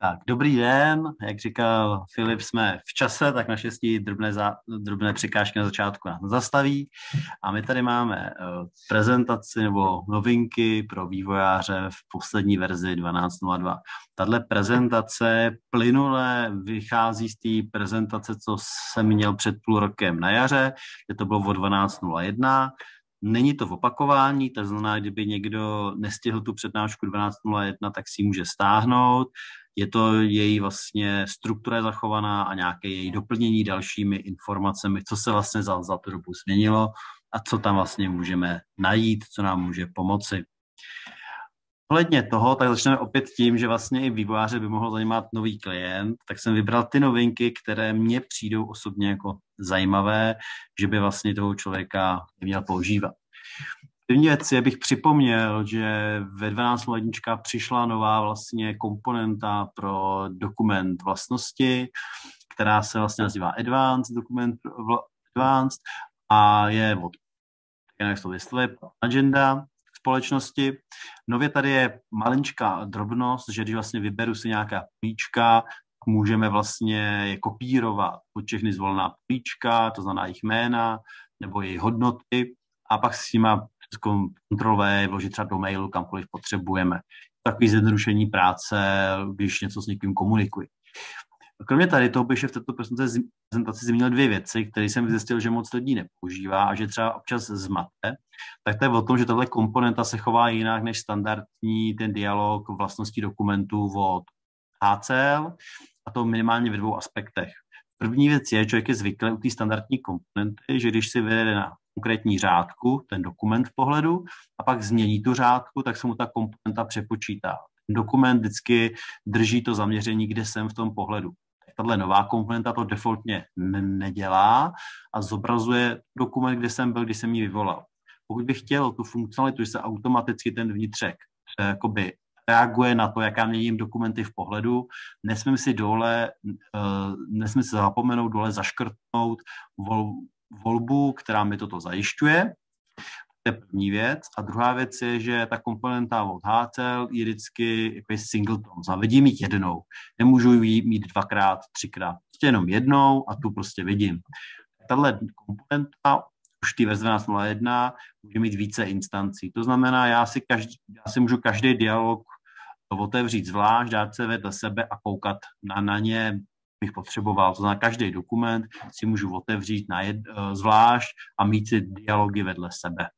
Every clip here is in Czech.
Tak, dobrý den, jak říkal Filip, jsme v čase, tak naštěstí drobné, drobné překážky na začátku nás zastaví. A my tady máme uh, prezentaci nebo novinky pro vývojáře v poslední verzi 12.02. Tahle prezentace plynule vychází z té prezentace, co jsem měl před půl rokem na jaře, kde to bylo o 12.01. Není to v opakování, to znamená, kdyby někdo nestihl tu přednášku 12.01, tak si ji může stáhnout je to její vlastně struktura zachovaná a nějaké její doplnění dalšími informacemi, co se vlastně za, za tu dobu změnilo a co tam vlastně můžeme najít, co nám může pomoci. Ohledně toho, tak začneme opět tím, že vlastně i vývojáře by mohl zajímat nový klient, tak jsem vybral ty novinky, které mně přijdou osobně jako zajímavé, že by vlastně toho člověka měl používat. První věc je, bych připomněl, že ve 12 lednička přišla nová vlastně komponenta pro dokument vlastnosti, která se vlastně nazývá Advanced Document Advanced a je od, jak to vyslovuje, agenda společnosti. Nově tady je malinčká drobnost, že když vlastně vyberu si nějaká políčka, můžeme vlastně je kopírovat pod všechny zvolená políčka, to znamená jejich jména nebo jejich hodnoty a pak s nima kontrolové, vložit třeba do mailu, kamkoliv potřebujeme. Takový zjednodušení práce, když něco s někým komunikuji. Kromě tady toho bych v této prezentaci zmínil dvě věci, které jsem zjistil, že moc lidí nepoužívá a že třeba občas zmate. Tak to je o tom, že tato komponenta se chová jinak než standardní ten dialog vlastností dokumentů od HCL a to minimálně ve dvou aspektech. První věc je, že člověk je zvyklý u té standardní komponenty, že když si vyjede na konkrétní řádku, ten dokument v pohledu, a pak změní tu řádku, tak se mu ta komponenta přepočítá. Dokument vždycky drží to zaměření, kde jsem v tom pohledu. Tahle nová komponenta to defaultně nedělá a zobrazuje dokument, kde jsem byl, když jsem ji vyvolal. Pokud bych chtěl tu funkcionalitu, že se automaticky ten vnitřek eh, jakoby reaguje na to, jaká měním dokumenty v pohledu. Nesmím si dole, uh, nesmím si zapomenout dole zaškrtnout vol, volbu, která mi toto zajišťuje. Je první věc. A druhá věc je, že ta komponenta od HCL je vždycky jako singleton. Zavedím ji jednou. Nemůžu ji mít dvakrát, třikrát. Prostě jenom jednou a tu prostě vidím. Tahle komponenta už ty verze 12.01 může mít více instancí. To znamená, já si, každý, já si můžu každý dialog otevřít zvlášť, dát se vedle sebe a koukat na, na ně bych potřeboval. To znamená, každý dokument si můžu otevřít na jed, uh, zvlášť a mít si dialogy vedle sebe.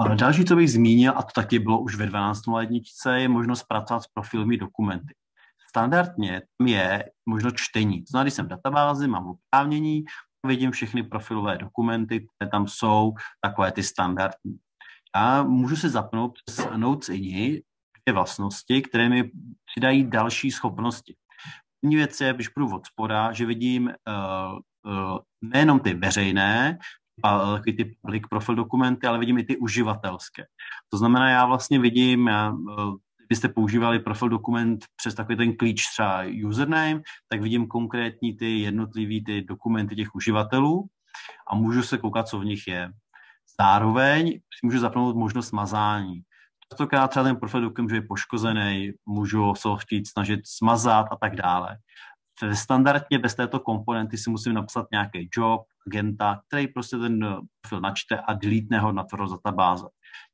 Uh, další, co bych zmínil, a to taky bylo už ve 12.01, je možnost pracovat s profilmi dokumenty. Standardně tam je možnost čtení. To znamená, když jsem v databázi, mám oprávnění, vidím všechny profilové dokumenty, které tam jsou, takové ty standardní. Já můžu si zapnout přes Notes INI dvě vlastnosti, které mi přidají další schopnosti. První věc je, když půjdu od spoda, že vidím uh, uh, nejenom ty veřejné, a takový ty public profil dokumenty, ale vidím i ty uživatelské. To znamená, já vlastně vidím, já, kdybyste používali profil dokument přes takový ten klíč třeba username, tak vidím konkrétní ty jednotlivý ty dokumenty těch uživatelů a můžu se koukat, co v nich je. Zároveň si můžu zapnout možnost mazání. Častokrát třeba ten profil dokument je poškozený, můžu se ho chtít snažit smazat a tak dále. Standardně bez této komponenty si musím napsat nějaký job, agenta, který prostě ten profil načte a deletne ho na tvrdou databáze.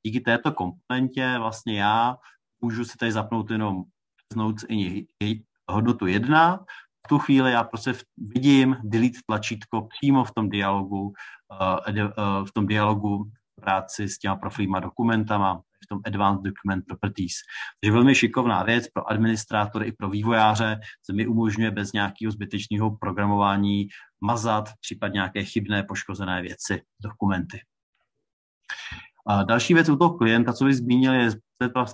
Díky této komponentě vlastně já můžu si tady zapnout jenom Notes i hodnotu 1, v tu chvíli já prostě vidím delete tlačítko přímo v tom dialogu, uh, v tom dialogu práci s těma profilíma dokumentama, v tom Advanced Document Properties. Takže velmi šikovná věc pro administrátory i pro vývojáře, se mi umožňuje bez nějakého zbytečného programování mazat případně nějaké chybné poškozené věci, dokumenty. A další věc u toho klienta, co bych zmínil, je z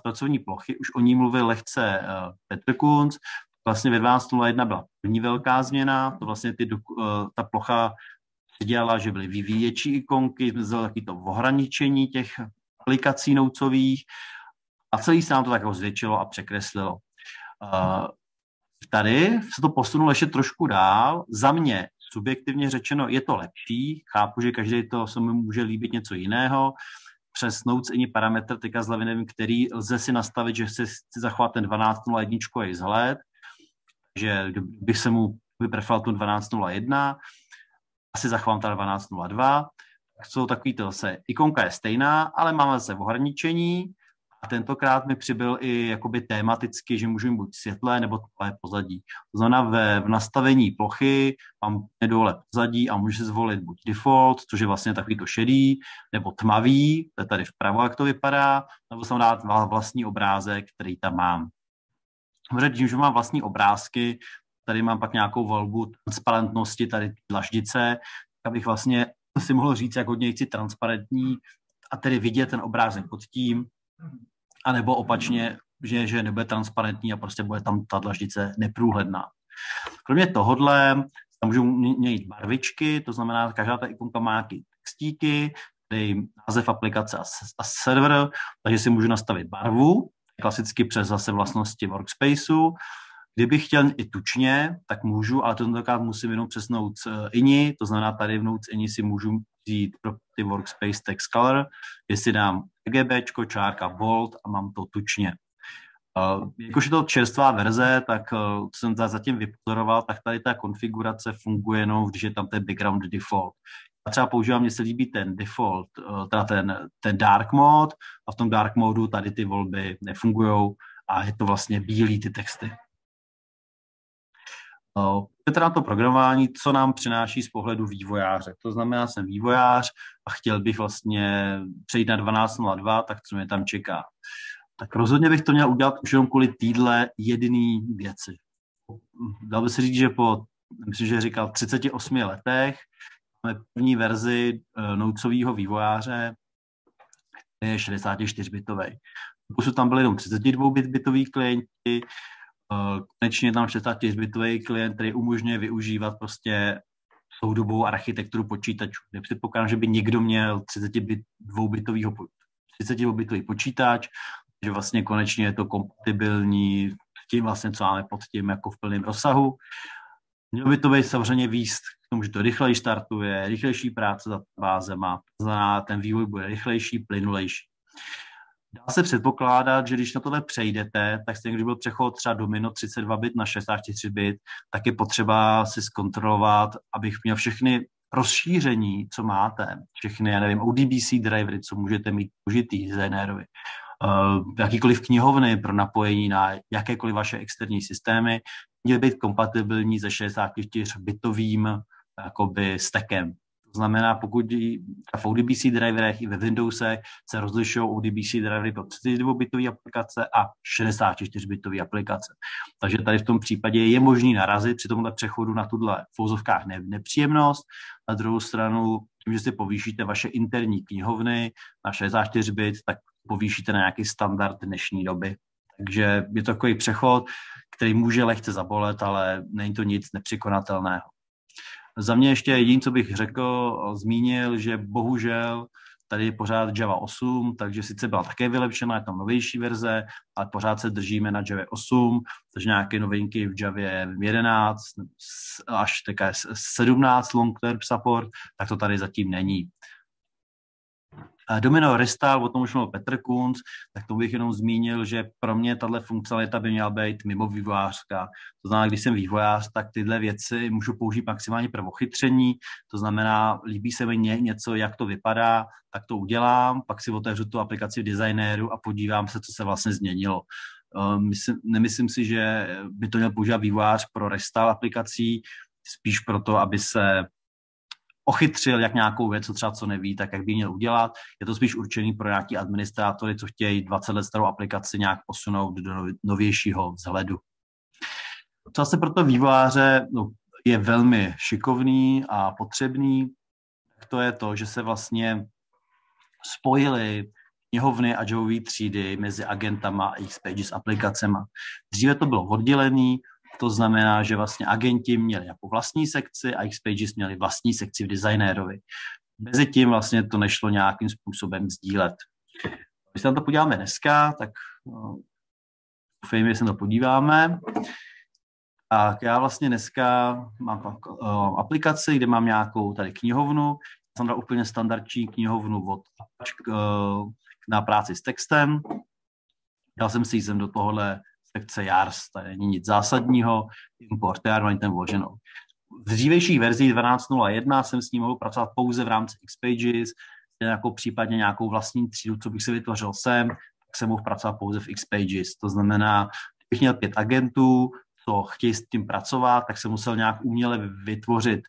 pracovní plochy. Už o ní mluvil lehce uh, Petr Kunz. Vlastně ve 12.01 byla první velká změna. To vlastně ty, uh, ta plocha dělala, že byly vyvíjecí ikonky, bylo taky to ohraničení těch aplikací noucových a celý se nám to tak zvětšilo a překreslilo. Tady se to posunulo ještě trošku dál. Za mě subjektivně řečeno je to lepší. Chápu, že každý to se mu může líbit něco jiného. přes Notes parametr, teďka z nevím, který lze si nastavit, že si chci zachovat ten 12.01 a vzhled, že bych se mu vypreferoval tu 12.01, asi zachovám ta 12.02, tak jsou takový to se, ikonka je stejná, ale máme zase ohraničení, a tentokrát mi přibyl i jakoby tematicky, že můžu mít buď světlé nebo tmavé pozadí. To znamená, ve, v nastavení plochy mám dole pozadí a můžu si zvolit buď default, což je vlastně takový to šedý, nebo tmavý, to je tady vpravo, jak to vypadá, nebo jsem dát vlastní obrázek, který tam mám. Protože tím, že mám vlastní obrázky, tady mám pak nějakou volbu transparentnosti, tady dlaždice, abych vlastně si mohl říct, jak hodně chci transparentní a tedy vidět ten obrázek pod tím, a nebo opačně, že, že nebude transparentní a prostě bude tam ta dlaždice neprůhledná. Kromě tohohle tam můžu měnit barvičky, to znamená, každá ta ikonka má nějaký textíky, tady název aplikace a, a server, takže si můžu nastavit barvu, klasicky přes zase vlastnosti workspaceu. Kdybych chtěl i tučně, tak můžu, ale tentokrát musím jenom přes Notes eh, ini, to znamená tady v Notes ini si můžu vzít pro ty workspace text color, jestli dám RGB, čárka bold a mám to tučně. Uh, jakož je to čerstvá verze, tak uh, co jsem zatím vypozoroval, tak tady ta konfigurace funguje jenom, když je tam ten background default. Já třeba používám, mně se líbí ten default, uh, teda ten, ten dark mode a v tom dark modu tady ty volby nefungují a je to vlastně bílý ty texty. Teda to programování, co nám přináší z pohledu vývojáře. To znamená, jsem vývojář a chtěl bych vlastně přejít na 12.02, tak co mě tam čeká. Tak rozhodně bych to měl udělat už jenom kvůli týdle jediný věci. Dal by se říct, že po, myslím, že říkal 38 letech, máme první verzi uh, noucového vývojáře, je 64-bitový. Pokud tam byly jenom 32-bitový klienti, Eh, konečně tam 64-bitový klient, který umožňuje využívat prostě soudobou architekturu počítačů. Nepředpokládám, že by někdo měl 32-bitový 32 počítač, že vlastně konečně je to kompatibilní s tím vlastně, co máme pod tím jako v plném rozsahu. Mělo by to být samozřejmě výst k tomu, že to rychleji startuje, rychlejší práce za bázema, znamená, ten vývoj bude rychlejší, plynulejší. Dá se předpokládat, že když na tohle přejdete, tak stejně, když byl přechod třeba do Mino 32 bit na 64 bit, tak je potřeba si zkontrolovat, abych měl všechny rozšíření, co máte, všechny, já nevím, ODBC drivery, co můžete mít užitý designérovi, uh, jakýkoliv knihovny pro napojení na jakékoliv vaše externí systémy, měly být kompatibilní se 64-bitovým jakoby stekem znamená, pokud v ODBC driverech i ve Windowsech se rozlišují ODBC drivery pro 32-bitové aplikace a 64-bitové aplikace. Takže tady v tom případě je možný narazit při tomhle přechodu na tuhle v fouzovkách ne, nepříjemnost. Na druhou stranu, tím, že si povýšíte vaše interní knihovny na 64 bit, tak povýšíte na nějaký standard dnešní doby. Takže je to takový přechod, který může lehce zabolet, ale není to nic nepřekonatelného. Za mě ještě jediný, co bych řekl, zmínil, že bohužel tady je pořád Java 8, takže sice byla také vylepšena, je tam novější verze, ale pořád se držíme na Java 8, takže nějaké novinky v Javě 11 až také 17 long term support, tak to tady zatím není. Domino Restyle, o tom už mluvil Petr Kunz, tak to bych jenom zmínil, že pro mě tahle funkcionalita by měla být mimo vývojářská. To znamená, když jsem vývojář, tak tyhle věci můžu použít maximálně pro ochytření, to znamená, líbí se mi něco, jak to vypadá, tak to udělám, pak si otevřu tu aplikaci v designéru a podívám se, co se vlastně změnilo. Ehm, myslím, nemyslím si, že by to měl používat vývojář pro restyle aplikací, spíš proto, aby se ochytřil jak nějakou věc, co třeba co neví, tak jak by měl udělat. Je to spíš určený pro nějaký administrátory, co chtějí 20 let starou aplikaci nějak posunout do novějšího vzhledu. Co asi pro to vývojáře no, je velmi šikovný a potřebný, tak to je to, že se vlastně spojili knihovny a jovové třídy mezi agentama a Xpages aplikacema. Dříve to bylo oddělený, to znamená, že vlastně agenti měli jako vlastní sekci a Xpages měli vlastní sekci v designérovi. Mezi tím vlastně to nešlo nějakým způsobem sdílet. Když se na to podíváme dneska, tak no, doufejme, že se na to podíváme. A já vlastně dneska mám aplikaci, kde mám nějakou tady knihovnu, jsem dal úplně standardní knihovnu od na práci s textem. Dal jsem si sem do tohohle sekce JARS, to není nic zásadního, import, já mám ten vloženou. V dřívějších verzích 12.01 jsem s ním mohl pracovat pouze v rámci Xpages, jako případně nějakou vlastní třídu, co bych si vytvořil sem, tak jsem mohl pracovat pouze v Xpages. To znamená, kdybych měl pět agentů, co chtějí s tím pracovat, tak jsem musel nějak uměle vytvořit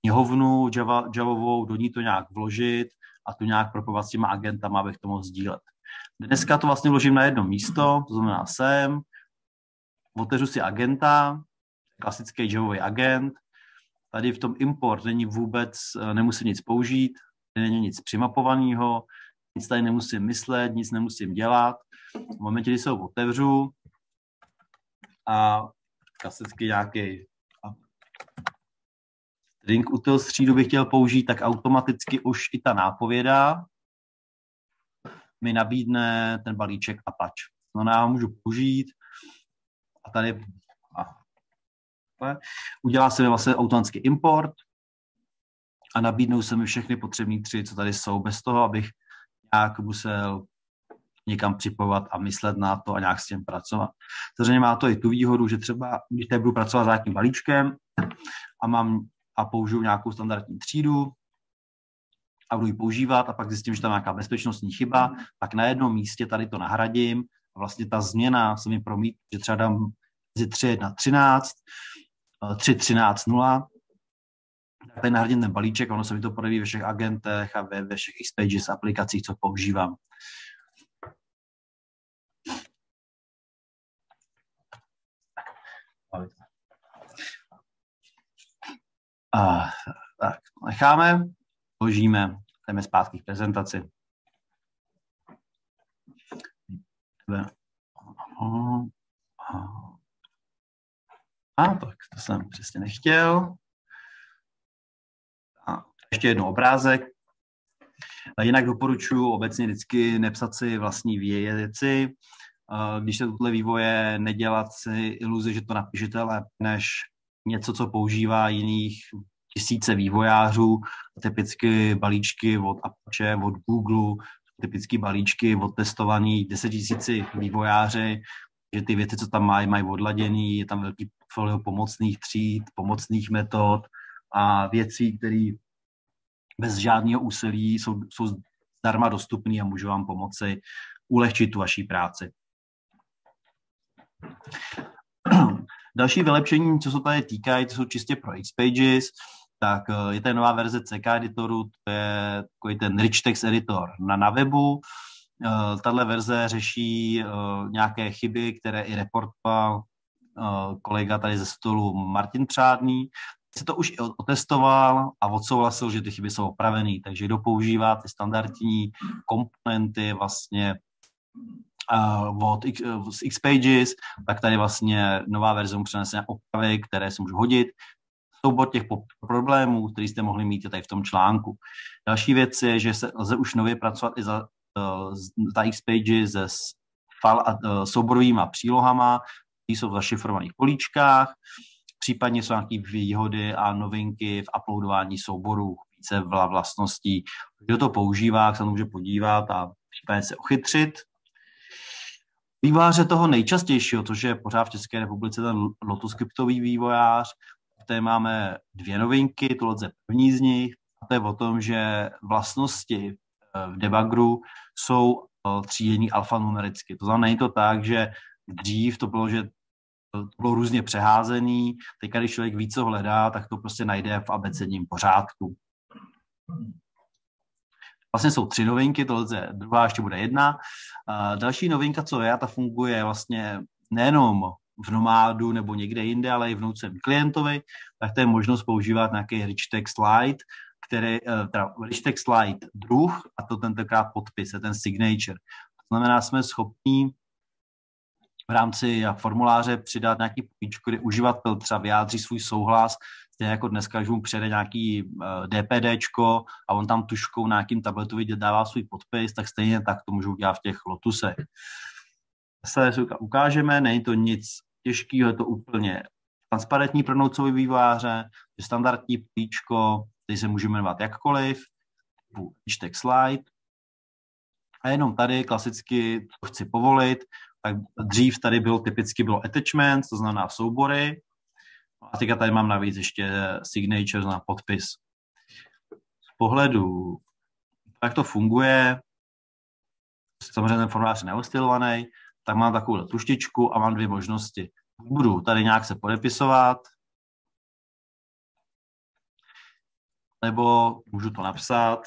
knihovnu Javovou, do ní to nějak vložit a tu nějak propovat s těma agentama, abych to mohl sdílet. Dneska to vlastně vložím na jedno místo, to znamená sem, otevřu si agenta, klasický Javový agent, tady v tom import není vůbec, nemusím nic použít, není nic přimapovaného, nic tady nemusím myslet, nic nemusím dělat. V momentě, kdy se ho otevřu a klasicky nějaký string util střídu bych chtěl použít, tak automaticky už i ta nápověda mi nabídne ten balíček Apache. No já ho můžu použít a tady a, udělá se mi vlastně automatický import a nabídnou se mi všechny potřebné tři, co tady jsou, bez toho, abych nějak musel někam připojovat a myslet na to a nějak s tím pracovat. Samozřejmě má to i tu výhodu, že třeba, když teď budu pracovat s nějakým balíčkem a mám a použiju nějakou standardní třídu a budu ji používat a pak zjistím, že tam nějaká bezpečnostní chyba, tak na jednom místě tady to nahradím a vlastně ta změna se mi promít, že třeba dám mezi 3 na 13, 3, 13, 0, tady nahradím ten balíček, ono se mi to projeví ve všech agentech a ve, ve všech Xpages aplikacích, co používám. A, tak, necháme, vložíme, jdeme zpátky k prezentaci. A tak, to jsem přesně nechtěl. A ještě jednou obrázek. A jinak doporučuji obecně vždycky nepsat si vlastní věci. Když se tuhle vývoje, nedělat si iluzi, že to napíšete lépe než něco, co používá jiných tisíce vývojářů, typicky balíčky od Apache, od Google, typicky balíčky od testovaný 10 tisíci vývojáři, že ty věci, co tam mají, mají odladěný, je tam velký portfolio pomocných tříd, pomocných metod a věcí, které bez žádného úsilí jsou, jsou zdarma dostupné a můžu vám pomoci ulehčit tu vaší práci. Další vylepšení, co se tady týkají, to jsou čistě pro Xpages, tak eh, je tady nová verze CK editoru, to je takový ten rich text editor na, na webu. Eh, tahle verze řeší eh, nějaké chyby, které i reportoval kolega tady ze stolu Martin Přádný. Se to už i otestoval a odsouhlasil, že ty chyby jsou opravené, takže kdo používá ty standardní komponenty vlastně od X, z Xpages, tak tady vlastně nová verze mu přenese opravy, které se můžou hodit. Soubor těch problémů, který jste mohli mít tady v tom článku. Další věc je, že se lze už nově pracovat i za, uh, za Xpages se file a uh, souborovými přílohama, které jsou v zašifrovaných políčkách, případně jsou nějaké výhody a novinky v uploadování souborů, více vlastností. Kdo to používá, se může podívat a případně se ochytřit. Výváře toho nejčastějšího, což je pořád v České republice ten lotoskriptový vývojář, tady máme dvě novinky, tohle je první z nich, a to je o tom, že vlastnosti eh, v debugru jsou eh, třídění alfanumericky. To znamená, není to tak, že dřív to bylo, že to bylo různě přeházený, teď když člověk více hledá, tak to prostě najde v abecedním pořádku. Vlastně jsou tři novinky, tohle je druhá, ještě bude jedna. Další novinka, co je, ta funguje vlastně nejenom v nomádu nebo někde jinde, ale i v noucem klientovi, tak to je možnost používat nějaký rich text light, který, eh, teda rich text light druh a to tentokrát podpis, je ten signature. To znamená, jsme schopní v rámci formuláře přidat nějaký políčko, kdy uživatel třeba vyjádří svůj souhlas Stejně jako dneska, když mu přijede nějaký eh, DPDčko a on tam tuškou na nějakým tabletu vidět dává svůj podpis, tak stejně tak to můžou dělat v těch lotusech. Se ukážeme, není to nic těžkého, je to úplně transparentní pro noucový výváře, je standardní plíčko, který se může jmenovat jakkoliv, text slide. A jenom tady klasicky to chci povolit, tak dřív tady bylo typicky bylo attachment, to znamená soubory. A teďka tady mám navíc ještě signature na podpis. Z pohledu, jak to funguje, samozřejmě ten formulář je neostylovaný, tak mám takovou tuštičku a mám dvě možnosti. Budu tady nějak se podepisovat, nebo můžu to napsat.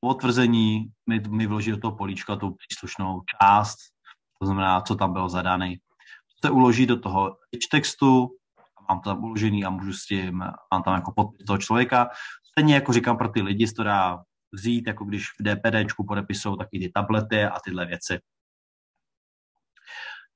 Potvrzení mi, mi vloží do toho políčka tu příslušnou část, to znamená, co tam bylo zadané. To se uloží do toho textu, mám to tam uložený a můžu s tím, mám tam jako podpis toho člověka. Stejně jako říkám pro ty lidi, to dá vzít, jako když v DPDčku podepisou taky ty tablety a tyhle věci.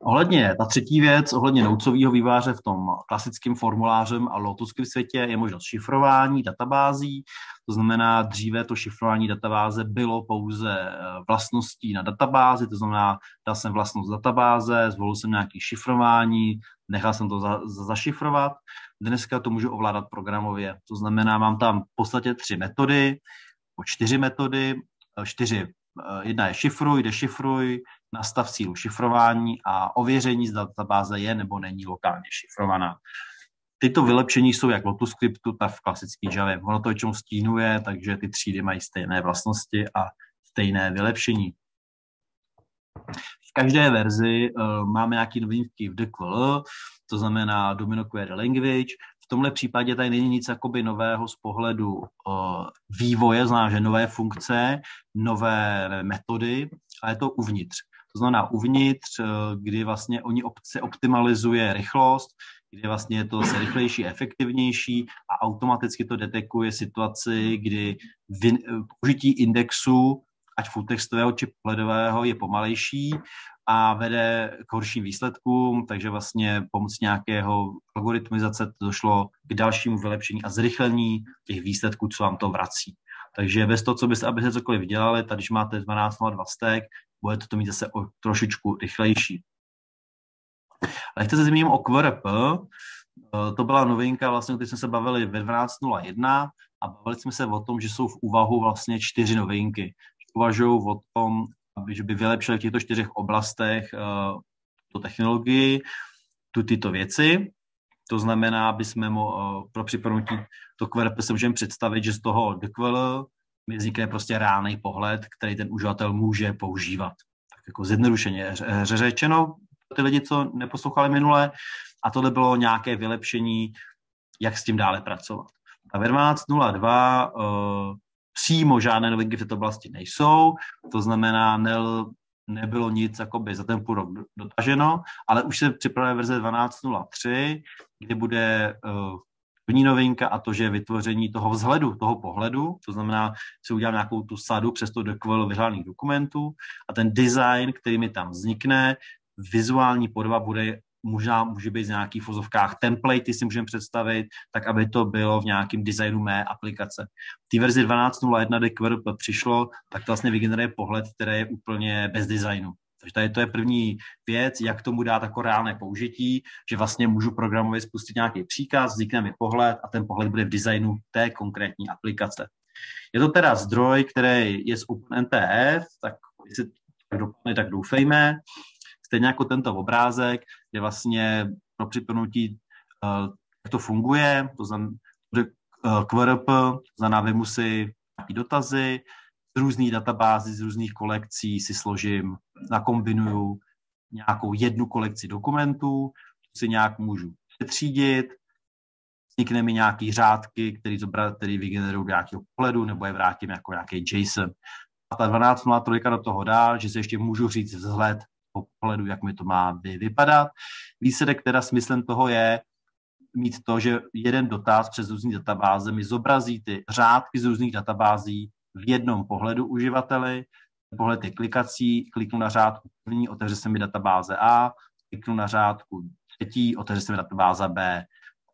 Ohledně, ta třetí věc, ohledně noucového výváře v tom klasickém formulářem a Lotusky světě je možnost šifrování databází. To znamená, dříve to šifrování databáze bylo pouze eh, vlastností na databázi, to znamená, dal jsem vlastnost databáze, zvolil jsem nějaké šifrování, nechal jsem to za, za, zašifrovat. Dneska to můžu ovládat programově. To znamená, mám tam v podstatě tři metody, čtyři metody, eh, čtyři. Eh, jedna je šifruj, dešifruj, nastav sílu šifrování a ověření, zda databáze je nebo není lokálně šifrovaná. Tyto vylepšení jsou jak v Lotus Scriptu, tak v klasický Java. Ono to většinou stínuje, takže ty třídy mají stejné vlastnosti a stejné vylepšení. V každé verzi uh, máme nějaké novinky v DQL, to znamená Domino Query Language. V tomhle případě tady není nic jakoby nového z pohledu uh, vývoje, znamená, že nové funkce, nové metody, ale je to uvnitř. To znamená uvnitř, uh, kdy vlastně oni se optimalizuje rychlost, kdy vlastně je to se rychlejší, efektivnější a automaticky to detekuje situaci, kdy použití indexu, ať fulltextového či pohledového, je pomalejší a vede k horším výsledkům, takže vlastně pomocí nějakého algoritmizace to došlo k dalšímu vylepšení a zrychlení těch výsledků, co vám to vrací. Takže bez toho, co byste, abyste cokoliv vydělali, tady když máte 12.02 stack, budete to mít zase o trošičku rychlejší. Ale chci se zmíním o QRP. Eh, to byla novinka, vlastně, když jsme se bavili ve 12.01 a bavili jsme se o tom, že jsou v úvahu vlastně čtyři novinky. Uvažují o tom, že by vylepšili v těchto čtyřech oblastech uh, tu technologii, tu tyto věci. To znamená, aby jsme mo, uh, pro připomenutí to QRP se můžeme představit, že z toho DQL vznikne prostě reálný pohled, který ten uživatel může používat. Tak jako zjednodušeně řečeno, ty lidi, co neposlouchali minule, a tohle bylo nějaké vylepšení, jak s tím dále pracovat. A ve 12.02 uh, přímo žádné novinky v této oblasti nejsou, to znamená, ne, nebylo nic jakoby za ten půl rok dotaženo, ale už se připravuje verze 12.03, kde bude uh, první novinka a to, že vytvoření toho vzhledu, toho pohledu, to znamená, si udělám nějakou tu sadu přes to dokvelo vyhledaných dokumentů a ten design, který mi tam vznikne, vizuální podoba bude možná může být z nějakých fozovkách templatey si můžeme představit, tak aby to bylo v nějakém designu mé aplikace. V té verzi 12.01, kdy QWERTY přišlo, tak to vlastně vygeneruje pohled, který je úplně bez designu. Takže tady to je první věc, jak tomu dát jako reálné použití, že vlastně můžu programově spustit nějaký příkaz, vznikne mi pohled a ten pohled bude v designu té konkrétní aplikace. Je to teda zdroj, který je z OpenNTF, tak jestli tak dopadne, tak doufejme. Stejně jako tento obrázek, kde vlastně pro připomenutí, uh, jak to funguje, to znamená QRP, to znamená vymu si nějaký dotazy, z různých databází, z různých kolekcí si složím, nakombinuju nějakou jednu kolekci dokumentů, si nějak můžu přetřídit, vznikne mi nějaký řádky, který, zobra, který vygenerují do nějakého pohledu, nebo je vrátím jako nějaký JSON. A ta 12.03 do toho dá, že se ještě můžu říct vzhled pohledu, jak mi to má vypadat. Výsledek teda smyslem toho je mít to, že jeden dotaz přes různý databáze mi zobrazí ty řádky z různých databází v jednom pohledu uživateli. Pohled je klikací, kliknu na řádku první, otevře se mi databáze A, kliknu na řádku třetí, otevře se mi databáze B.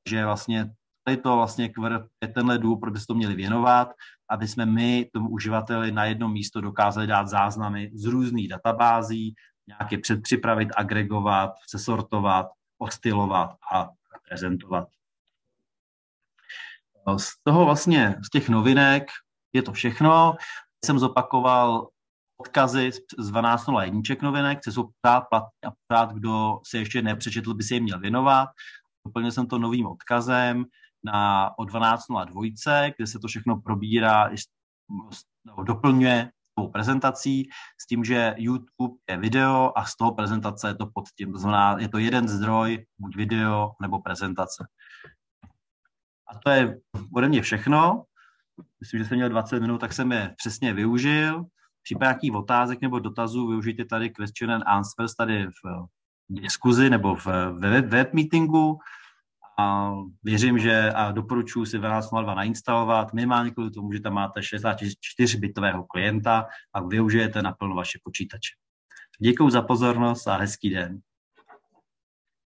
Takže vlastně tady to vlastně je tenhle důvod, proč byste to měli věnovat, aby jsme my tomu uživateli na jedno místo dokázali dát záznamy z různých databází, nějaké předpřipravit, agregovat, sesortovat, ostylovat a prezentovat. Z toho vlastně, z těch novinek je to všechno. Jsem zopakoval odkazy z 12.01 novinek, co jsou pořád platný a pořád, kdo se ještě nepřečetl, by si je měl věnovat. Doplnil jsem to novým odkazem na o 12.02, kde se to všechno probírá, doplňuje tou prezentací s tím, že YouTube je video a z toho prezentace je to pod tím. To znamená, je to jeden zdroj, buď video nebo prezentace. A to je ode mě všechno. Myslím, že jsem měl 20 minut, tak jsem je přesně využil. Případně nějakých otázek nebo dotazů využijte tady question and answers tady v diskuzi nebo v web, web meetingu a věřím, že a doporučuji si vás 02 nainstalovat, minimálně kvůli tomu, že tam máte 64 bitového klienta a využijete naplno vaše počítače. Děkuji za pozornost a hezký den.